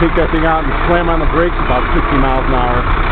take that thing out and slam on the brakes about 60 miles an hour.